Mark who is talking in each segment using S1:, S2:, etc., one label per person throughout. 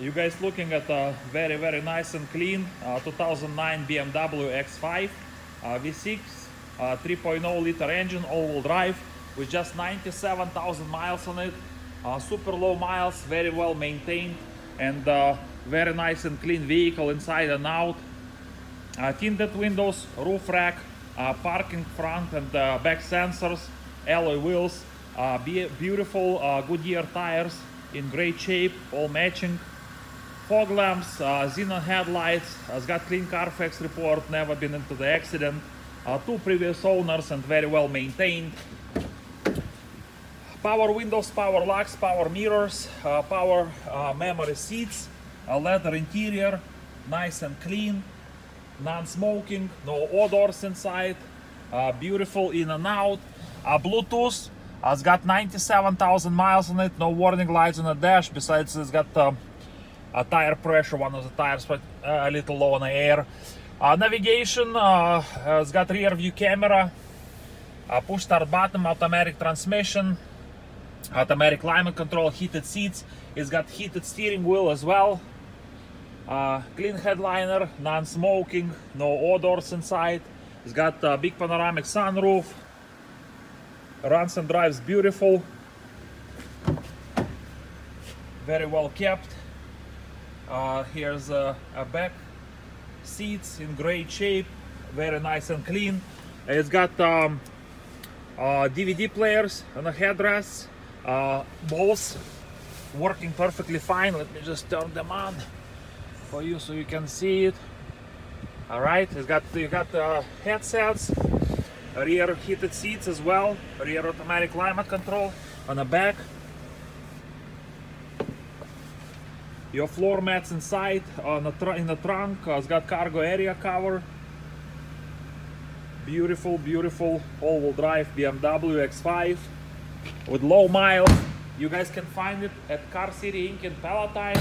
S1: You guys looking at a very very nice and clean uh, 2009 BMW X5 uh, V6 uh, 3.0 liter engine all-wheel drive with just 97,000 miles on it. Uh, super low miles, very well maintained and uh, very nice and clean vehicle inside and out. Uh, tinted windows, roof rack, parking front and back sensors, alloy wheels, be beautiful Goodyear tires in great shape, all matching. Fog lamps, uh, xenon headlights, has got clean Carfax report, never been into the accident. Uh, two previous owners and very well maintained. Power windows, power locks, power mirrors, uh, power uh, memory seats, a leather interior, nice and clean, non-smoking, no odors inside, uh, beautiful in and out. Uh, Bluetooth has got 97,000 miles on it, no warning lights on the dash. Besides, it's got a tire pressure, one of the tires but uh, a little low on the air. Uh, navigation, uh, it's got rear view camera, uh, push start button, automatic transmission, automatic climate control, heated seats. It's got heated steering wheel as well. Uh, clean headliner, non-smoking, no odors inside. It's got a big panoramic sunroof. Runs and drives beautiful. Very well kept. Uh, here's a, a back seats in great shape, very nice and clean. It's got um, uh, DVD players and a headrest, uh, both working perfectly fine. Let me just turn them on for you so you can see it. All right, it's got you got uh, headsets, rear heated seats as well, rear automatic climate control on the back. Your floor mats inside on the in the trunk. Uh, it's got cargo area cover. Beautiful, beautiful all-wheel drive BMW X5 with low miles. You guys can find it at Car City Inc. in Palatine.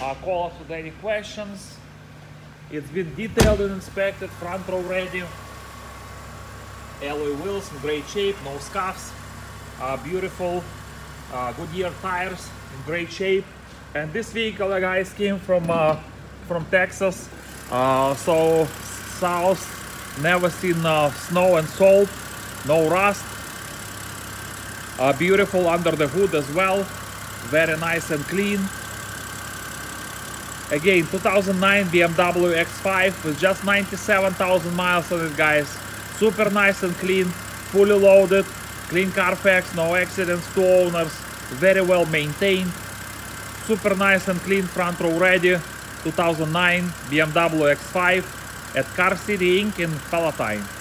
S1: Uh, call us with any questions. It's been detailed and inspected, front row ready. Alloy wheels in great shape, no scuffs. Uh, beautiful uh, Goodyear tires in great shape. And this vehicle, guys, came from uh, from Texas. Uh, so south, never seen uh, snow and salt, no rust. Uh, beautiful under the hood as well, very nice and clean. Again, 2009 BMW X5 with just 97,000 miles on it, guys. Super nice and clean, fully loaded, clean Carfax, no accidents, two owners, very well maintained. Super nice and clean front row ready, 2009 BMW X5 at Car City Inc. in Palatine.